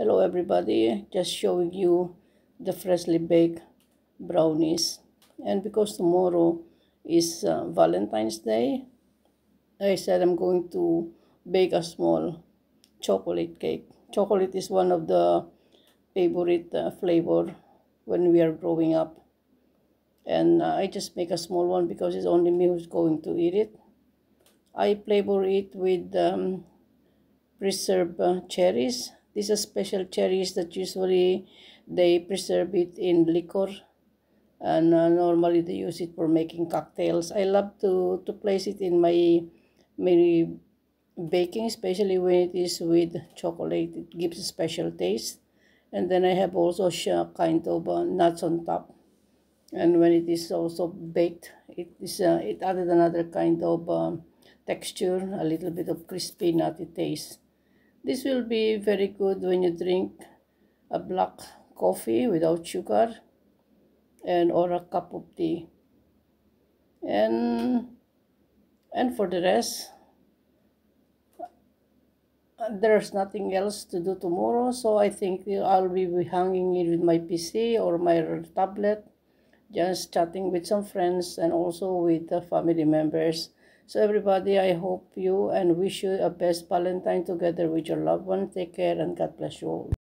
Hello everybody, just showing you the freshly baked brownies. And because tomorrow is uh, Valentine's Day, I said I'm going to bake a small chocolate cake. Chocolate is one of the favorite uh, flavor when we are growing up. And uh, I just make a small one because it's only me who's going to eat it. I flavor it with um, preserved uh, cherries these are special cherries that usually they preserve it in liquor and uh, normally they use it for making cocktails. I love to, to place it in my, my baking, especially when it is with chocolate. It gives a special taste. And then I have also kind of uh, nuts on top. And when it is also baked, it is uh, it added another kind of um, texture, a little bit of crispy nutty taste. This will be very good when you drink a black coffee without sugar and or a cup of tea. And and for the rest there's nothing else to do tomorrow so I think I'll be hanging it with my PC or my tablet just chatting with some friends and also with the family members so everybody, I hope you and wish you a best Valentine together with your loved one. Take care and God bless you all.